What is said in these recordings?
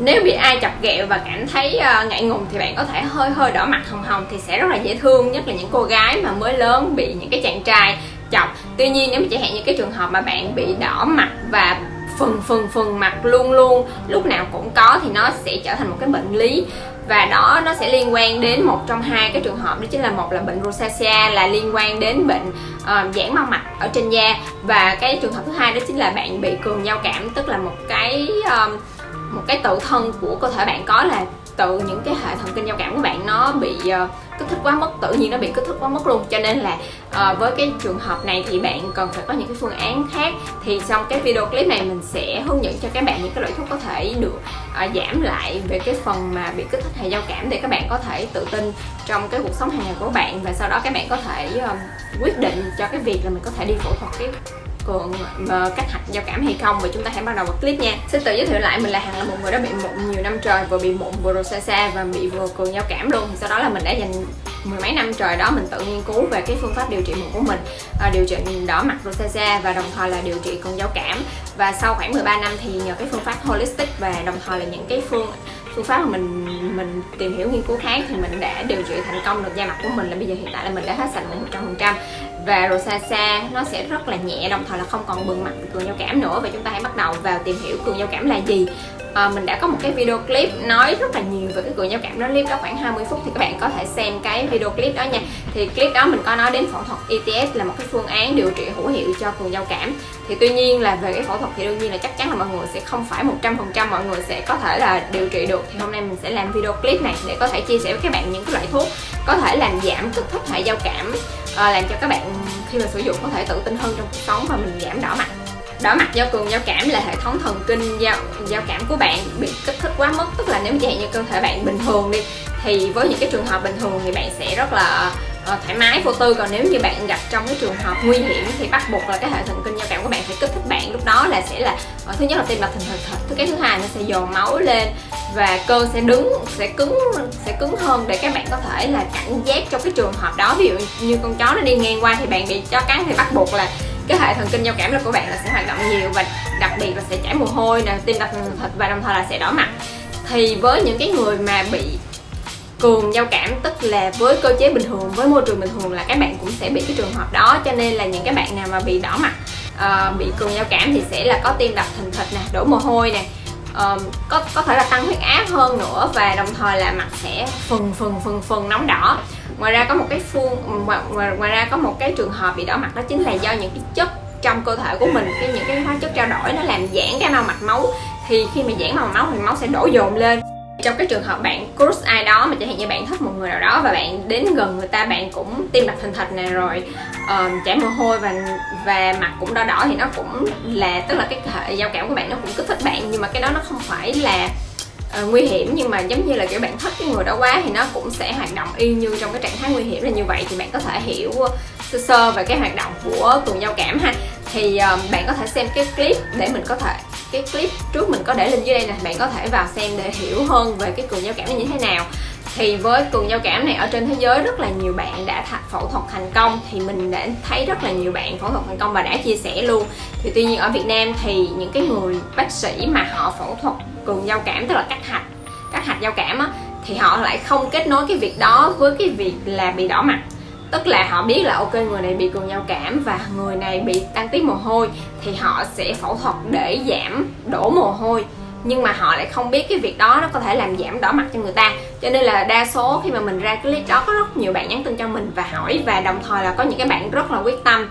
nếu bị ai chọc ghẹo và cảm thấy uh, ngại ngùng thì bạn có thể hơi hơi đỏ mặt hồng hồng thì sẽ rất là dễ thương nhất là những cô gái mà mới lớn bị những cái chàng trai chọc. Tuy nhiên nếu mà chẳng hạn như cái trường hợp mà bạn bị đỏ mặt và phần phần phần mặt luôn luôn lúc nào cũng có thì nó sẽ trở thành một cái bệnh lý. Và đó nó sẽ liên quan đến một trong hai cái trường hợp đó chính là một là bệnh rosacea là liên quan đến bệnh uh, giãn mao mạch ở trên da. Và cái trường hợp thứ hai đó chính là bạn bị cường giao cảm tức là một cái um, một cái tự thân của cơ thể bạn có là tự những cái hệ thần kinh giao cảm của bạn nó bị uh, kích thích quá mất tự nhiên nó bị kích thích quá mất luôn. Cho nên là uh, với cái trường hợp này thì bạn cần phải có những cái phương án khác. Thì trong cái video clip này mình sẽ hướng dẫn cho các bạn những cái loại thuốc có thể được uh, giảm lại về cái phần mà bị kích thích hệ giao cảm để các bạn có thể tự tin trong cái cuộc sống hàng ngày của bạn. Và sau đó các bạn có thể uh, quyết định cho cái việc là mình có thể đi phẫu thuật cái còn ờ, cách hạch giao cảm hay không và chúng ta hãy bắt đầu vào clip nha. Xin tự giới thiệu lại mình là hằng là một người đã bị mụn nhiều năm trời vừa bị mụn vừa rosacea và bị vừa cường giao cảm luôn. Sau đó là mình đã dành mười mấy năm trời đó mình tự nghiên cứu về cái phương pháp điều trị mụn của mình à, điều trị đỏ mặt rosacea và đồng thời là điều trị cơn giao cảm. Và sau khoảng 13 năm thì nhờ cái phương pháp holistic và đồng thời là những cái phương phương pháp mà mình mình tìm hiểu nghiên cứu khác thì mình đã điều trị thành công được da mặt của mình. Là bây giờ hiện tại là mình đã hết sạch một trăm phần trăm và rosacea, nó sẽ rất là nhẹ, đồng thời là không còn bừng mặt cường giao cảm nữa. Và chúng ta hãy bắt đầu vào tìm hiểu cường giao cảm là gì à, mình đã có một cái video clip nói rất là nhiều về cái cười giao cảm đó. Clip đó khoảng 20 phút thì các bạn có thể xem cái video clip đó nha. Thì clip đó mình có nói đến phẫu thuật ETS là một cái phương án điều trị hữu hiệu cho cường giao cảm. Thì tuy nhiên là về cái phẫu thuật thì đương nhiên là chắc chắn là mọi người sẽ không phải 100% mọi người sẽ có thể là điều trị được. Thì hôm nay mình sẽ làm video clip này để có thể chia sẻ với các bạn những cái loại thuốc có thể làm giảm kích thích hệ giao cảm à, làm cho các bạn khi mà sử dụng có thể tự tin hơn trong cuộc sống và mình giảm đỏ mặt đỏ mặt do cường giao cảm là hệ thống thần kinh giao giao cảm của bạn bị kích thích quá mức. Tức là nếu chẳng như cơ thể bạn bình thường đi thì với những cái trường hợp bình thường thì bạn sẽ rất là uh, thoải mái vô tư. Còn nếu như bạn gặp trong cái trường hợp nguy hiểm thì bắt buộc là cái hệ thần kinh giao cảm của bạn phải kích thích bạn. Lúc đó là sẽ là uh, thứ nhất là tim đập thình thịch thứ cái thứ hai nó sẽ dồn máu lên và cơ sẽ đứng sẽ cứng sẽ cứng hơn để các bạn có thể là cảnh giác trong cái trường hợp đó. Ví dụ như con chó nó đi ngang qua thì bạn bị chó cắn thì bắt buộc là cái hệ thần kinh giao cảm là của bạn là sẽ hoạt nhiều và đặc biệt là sẽ chảy mồ hôi nè tim đập thịt và đồng thời là sẽ đỏ mặt. Thì với những cái người mà bị cường giao cảm tức là với cơ chế bình thường với môi trường bình thường là các bạn cũng sẽ bị cái trường hợp đó cho nên là những cái bạn nào mà bị đỏ mặt uh, bị cường giao cảm thì sẽ là có tim đập thình thịch nè đổ mồ hôi nè uh, có có thể là tăng huyết áp hơn nữa và đồng thời là mặt sẽ phừng phừng phừng phừng nóng đỏ. Ngoài ra có một cái phương ngoài, ngoài ra có một cái trường hợp bị đỏ mặt đó chính là do những cái chất trong cơ thể của mình cái những cái hóa chất trao đổi nó làm giãn cái màu mạch máu. Thì khi mà giãn màu máu thì máu sẽ đổ dồn lên. Trong cái trường hợp bạn crush ai đó mà chẳng hạn như bạn thích một người nào đó và bạn đến gần người ta bạn cũng tim đập thình thịch này rồi uh, chảy mồ hôi và và mặt cũng đỏ đỏ thì nó cũng là tức là cái hệ giao cảm của bạn nó cũng kích thích bạn. Nhưng mà cái đó nó không phải là uh, nguy hiểm nhưng mà giống như là kiểu bạn thích cái người đó quá thì nó cũng sẽ hoạt động y như trong cái trạng thái nguy hiểm là như vậy. Thì bạn có thể hiểu sơ sơ về cái hoạt động của tuần giao cảm ha thì uh, bạn có thể xem cái clip để mình có thể cái clip trước mình có để lên dưới đây nè. Bạn có thể vào xem để hiểu hơn về cái cường giao cảm như thế nào. Thì với cường giao cảm này ở trên thế giới rất là nhiều bạn đã phẫu thuật thành công. Thì mình đã thấy rất là nhiều bạn phẫu thuật thành công và đã chia sẻ luôn. Thì tuy nhiên ở Việt Nam thì những cái người bác sĩ mà họ phẫu thuật cường giao cảm tức là cắt hạch cắt hạch giao cảm á thì họ lại không kết nối cái việc đó với cái việc là bị đỏ mặt tức là họ biết là, ok, người này bị cường giao cảm và người này bị tăng tiết mồ hôi thì họ sẽ phẫu thuật để giảm đổ mồ hôi. Nhưng mà họ lại không biết cái việc đó nó có thể làm giảm đỏ mặt cho người ta. Cho nên là đa số khi mà mình ra clip đó, có rất nhiều bạn nhắn tin cho mình và hỏi và đồng thời là có những cái bạn rất là quyết tâm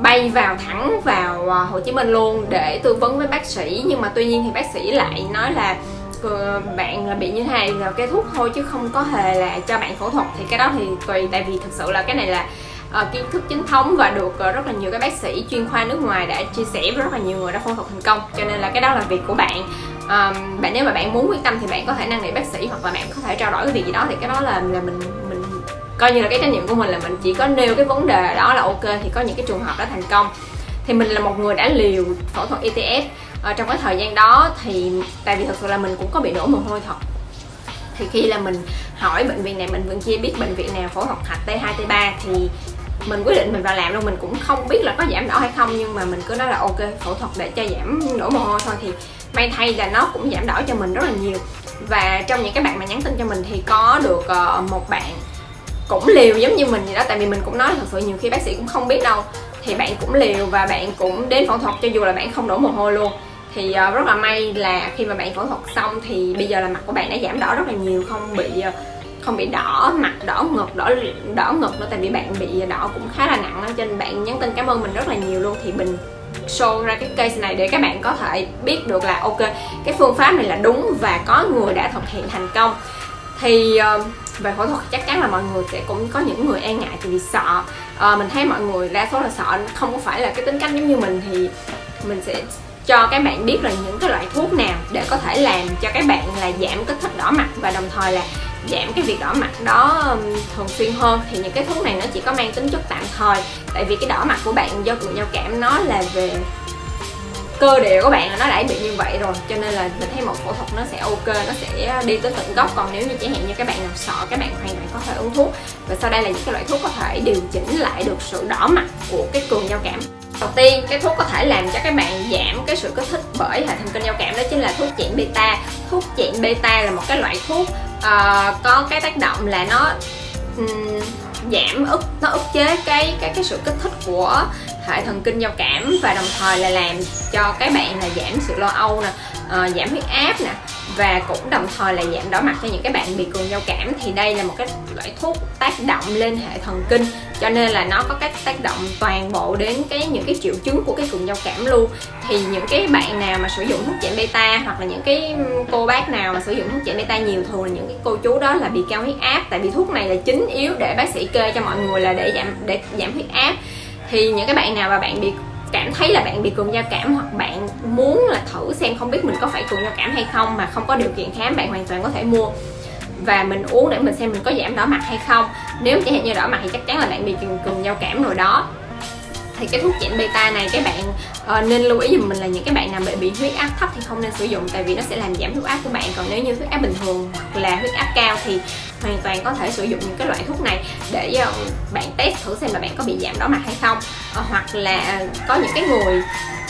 bay vào thẳng vào à, Hồ Chí Minh luôn để tư vấn với bác sĩ. Nhưng mà tuy nhiên thì bác sĩ lại nói là bạn bị như thế này là cái thuốc thôi chứ không có hề là cho bạn phẫu thuật. Thì cái đó thì tùy tại vì thực sự là cái này là uh, kiến thức chính thống và được uh, rất là nhiều các bác sĩ chuyên khoa nước ngoài đã chia sẻ với rất là nhiều người đã phẫu thuật thành công. Cho nên là cái đó là việc của bạn. Um, bạn nếu mà bạn muốn quyết tâm thì bạn có thể năng nỉ bác sĩ hoặc là bạn có thể trao đổi cái việc gì đó thì cái đó là là mình mình coi như là cái trách nhiệm của mình là mình chỉ có nêu cái vấn đề đó là ok thì có những cái trường hợp đó thành công. Thì mình là một người đã liều phẫu thuật ETS à, trong cái thời gian đó thì tại vì thật sự là mình cũng có bị đổ mồ hôi thật. Thì khi là mình hỏi bệnh viện này bệnh viện kia biết bệnh viện nào phẫu thuật hạch T2 T3 thì mình quyết định mình vào làm luôn. Mình cũng không biết là có giảm đỏ hay không nhưng mà mình cứ nói là ok phẫu thuật để cho giảm đổ mồ hôi thôi. Thì may thay là nó cũng giảm đỏ cho mình rất là nhiều. Và trong những cái bạn mà nhắn tin cho mình thì có được uh, một bạn cũng liều giống như mình vậy đó. Tại vì mình cũng nói thật sự nhiều khi bác sĩ cũng không biết đâu. Thì bạn cũng liều và bạn cũng đến phẫu thuật cho dù là bạn không đổ mồ hôi luôn thì uh, rất là may là khi mà bạn phẫu thuật xong thì bây giờ là mặt của bạn đã giảm đỏ rất là nhiều không bị ờ, không bị đỏ mặt đỏ ngực đỏ đỏ ngực nữa tại vì bạn bị đỏ cũng khá là nặng đó cho nên bạn nhắn tin cảm ơn mình rất là nhiều luôn. Thì mình show ra cái case này để các bạn có thể biết được là ok cái phương pháp này là đúng và có người đã thực hiện thành công. Thì uh, về phẫu thuật chắc chắn là mọi người sẽ cũng có những người e ngại thì vì sợ. Uh, mình thấy mọi người đa số là sợ không có phải là cái tính cách giống như mình thì mình sẽ cho các bạn biết là những cái loại thuốc nào để có thể làm cho các bạn là giảm kích thích đỏ mặt và đồng thời là giảm cái việc đỏ mặt đó thường xuyên hơn. Thì những cái thuốc này nó chỉ có mang tính chất tạm thời, tại vì cái đỏ mặt của bạn do cường giao cảm nó là về cơ địa của bạn là nó đã bị như vậy rồi, cho nên là mình thấy một phẫu thuật nó sẽ ok, nó sẽ đi tới tận gốc. Còn nếu như chẳng hạn như các bạn nào sợ, các bạn hoàn toàn có thể uống thuốc và sau đây là những cái loại thuốc có thể điều chỉnh lại được sự đỏ mặt của cái cường giao cảm đầu tiên cái thuốc có thể làm cho các bạn giảm cái sự kích thích bởi hệ thần kinh giao cảm đó chính là thuốc chẹn beta. Thuốc chẹn beta là một cái loại thuốc uh, có cái tác động là nó um, giảm ức nó ức chế cái cái cái sự kích thích của hệ thần kinh giao cảm và đồng thời là làm cho các bạn là giảm sự lo âu nè uh, giảm huyết áp nè và cũng đồng thời là giảm đỏ mặt cho những cái bạn bị cường giao cảm. Thì đây là một cái loại thuốc tác động lên hệ thần kinh. Cho nên là nó có cách tác động toàn bộ đến cái những cái triệu chứng của cái cường giao cảm luôn. Thì những cái bạn nào mà sử dụng thuốc giảm beta hoặc là những cái cô bác nào mà sử dụng thuốc giảm beta nhiều, thường là những cái cô chú đó là bị cao huyết áp. Tại vì thuốc này là chính yếu để bác sĩ kê cho mọi người là để giảm để giảm huyết áp. Thì những cái bạn nào mà bạn bị cảm thấy là bạn bị cường giao cảm hoặc bạn muốn là thử xem không biết mình có phải cường giao cảm hay không mà không có điều kiện khám bạn hoàn toàn có thể mua. Và mình uống để mình xem mình có giảm đỏ mặt hay không. Nếu chẳng hạn như đỏ mặt thì chắc chắn là bạn bị cường, cường giao cảm rồi đó. Thì cái thuốc giảm beta này các bạn uh, nên lưu ý giùm mình là những cái bạn nào bị bị huyết áp thấp thì không nên sử dụng tại vì nó sẽ làm giảm huyết áp của bạn. Còn nếu như huyết áp bình thường hoặc là huyết áp cao thì hoàn toàn có thể sử dụng những cái loại thuốc này để ờ, bạn test thử xem là bạn có bị giảm đỏ mặt hay không. Ờ, hoặc là ờ, có những cái người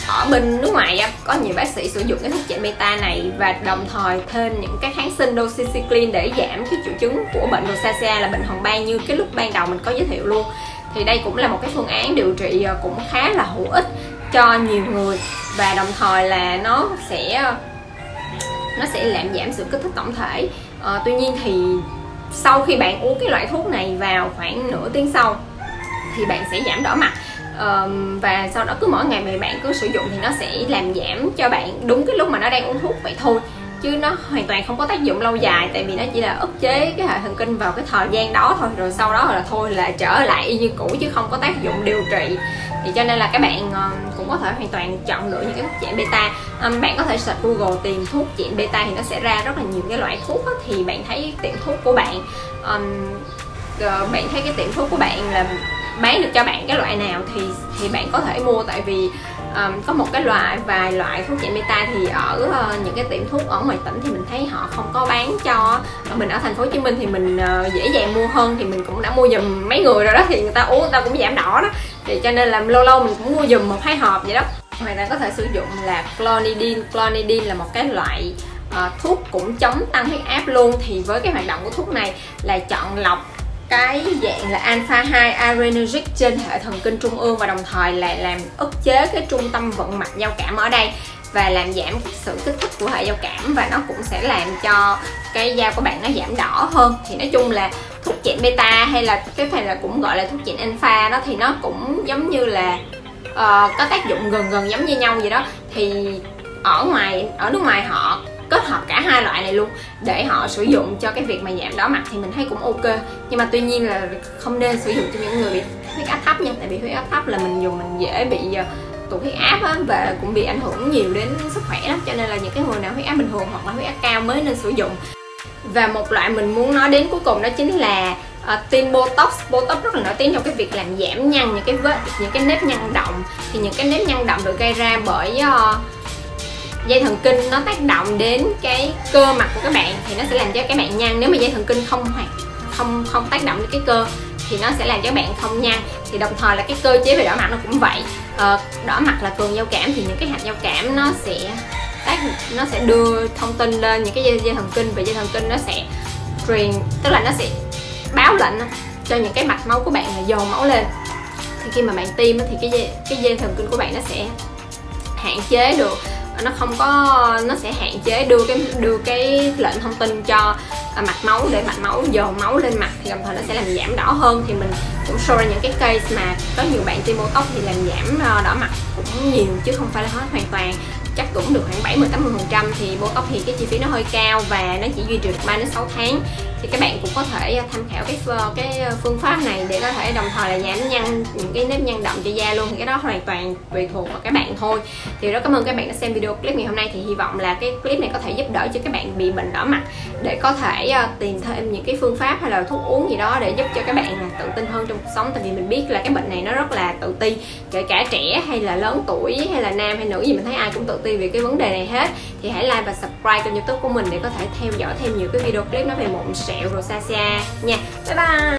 ở bên nước ngoài có nhiều bác sĩ sử dụng cái thuốc chạy beta này và đồng thời thêm những cái kháng sinh doxycycline để giảm cái triệu chứng của bệnh rosacea là bệnh hồng ban như cái lúc ban đầu mình có giới thiệu luôn. Thì đây cũng là một cái phương án điều trị cũng khá là hữu ích cho nhiều người và đồng thời là nó sẽ nó sẽ làm giảm sự kích thích tổng thể. À, tuy nhiên thì sau khi bạn uống cái loại thuốc này vào khoảng nửa tiếng sau thì bạn sẽ giảm đỏ mặt. Um, và sau đó cứ mỗi ngày mà bạn cứ sử dụng thì nó sẽ làm giảm cho bạn. Đúng cái lúc mà nó đang uống thuốc vậy thôi chứ nó hoàn toàn không có tác dụng lâu dài tại vì nó chỉ là ức chế cái hệ thần kinh vào cái thời gian đó thôi rồi sau đó là thôi là trở lại y như cũ chứ không có tác dụng điều trị thì cho nên là các bạn ờ, cũng có thể hoàn toàn chọn lựa những cái thuốc chẹn beta um, bạn có thể search google tìm thuốc chẹn beta thì nó sẽ ra rất là nhiều cái loại thuốc đó. thì bạn thấy tiệm thuốc của bạn um, bạn thấy cái tiệm thuốc của bạn là bán được cho bạn cái loại nào thì thì bạn có thể mua tại vì um, có một cái loại vài loại thuốc chạy meta thì ở uh, những cái tiệm thuốc ở ngoài tỉnh thì mình thấy họ không có bán cho mình ở thành phố Hồ Chí Minh thì mình uh, dễ dàng mua hơn thì mình cũng đã mua giùm mấy người rồi đó thì người ta uống người ta cũng giảm đỏ đó. Thì cho nên là lâu lâu mình cũng mua giùm một hai hộp vậy đó. Ngoài ra có thể sử dụng là clonidine. Clonidine là một cái loại uh, thuốc cũng chống tăng huyết áp luôn. Thì với cái hoạt động của thuốc này là chọn lọc cái dạng là alpha 2 adrenergic trên hệ thần kinh trung ương và đồng thời là làm ức chế cái trung tâm vận mạch giao cảm ở đây và làm giảm sự kích thích của hệ giao cảm và nó cũng sẽ làm cho cái da của bạn nó giảm đỏ hơn. Thì nói chung là thuốc trị beta hay là cái này là cũng gọi là thuốc trị alpha đó thì nó cũng giống như là uh, có tác dụng gần gần giống như nhau vậy đó. Thì ở ngoài ở nước ngoài họ kết hợp cả hai loại này luôn để họ sử dụng cho cái việc mà giảm đỏ mặt thì mình thấy cũng ok. Nhưng mà tuy nhiên là không nên sử dụng cho những người bị huyết áp thấp nha. Tại vì huyết áp thấp là mình dùng mình dễ bị ờ, tụt huyết áp á, và cũng bị ảnh hưởng nhiều đến sức khỏe lắm. Cho nên là những cái người nào huyết áp bình thường hoặc là huyết áp cao mới nên sử dụng. Và một loại mình muốn nói đến cuối cùng đó chính là ờ, uh, tiêm botox. Botox rất là nổi tiếng trong cái việc làm giảm nhăn những cái vết những cái nếp nhăn động. Thì những cái nếp nhăn động được gây ra bởi uh, dây thần kinh nó tác động đến cái cơ mặt của các bạn thì nó sẽ làm cho các bạn nhăn. Nếu mà dây thần kinh không hoạt không không tác động đến cái cơ thì nó sẽ làm cho bạn không nhăn. Thì đồng thời là cái cơ chế về đỏ mặt nó cũng vậy. Ờ, đỏ mặt là cường giao cảm thì những cái hạt giao cảm nó sẽ tác nó sẽ đưa thông tin lên những cái dây, dây thần kinh và dây thần kinh nó sẽ truyền tức là nó sẽ báo lệnh cho những cái mạch máu của bạn là dồn máu lên. Thì khi mà bạn tiêm thì cái dây, cái dây thần kinh của bạn nó sẽ hạn chế được nó không có, nó sẽ hạn chế đưa cái đưa cái lệnh thông tin cho à, mạch máu để mạch máu, dồn máu lên mặt thì đồng thời nó sẽ làm giảm đỏ hơn. Thì mình cũng show ra những cái case mà có nhiều bạn tiêm botox thì làm giảm ờ, đỏ mặt cũng nhiều chứ không phải là hết hoàn toàn. Chắc cũng được khoảng 70 80 phần trăm thì botox thì cái chi phí nó hơi cao và nó chỉ duy trì được 3 đến 6 tháng thì các bạn cũng có thể à, tham khảo cái cái à, phương pháp này để có thể đồng thời là giảm nhăn, những cái nếp nhăn đậm cho da luôn. Thì cái đó hoàn toàn tùy thuộc vào các bạn thôi. Thì rất cảm ơn các bạn đã xem video clip ngày hôm nay. Thì hy vọng là cái clip này có thể giúp đỡ cho các bạn bị bệnh đỏ mặt để có thể à, tìm thêm những cái phương pháp hay là thuốc uống gì đó để giúp cho các bạn là tự tin hơn trong cuộc sống. Tại vì mình biết là cái bệnh này nó rất là tự ti, kể cả trẻ hay là lớn tuổi hay là nam hay nữ gì mình thấy ai cũng tự ti về cái vấn đề này hết. Thì hãy like và subscribe kênh youtube của mình để có thể theo dõi thêm nhiều cái video clip nói về mụn sẹo rosacea nha. Bye bye.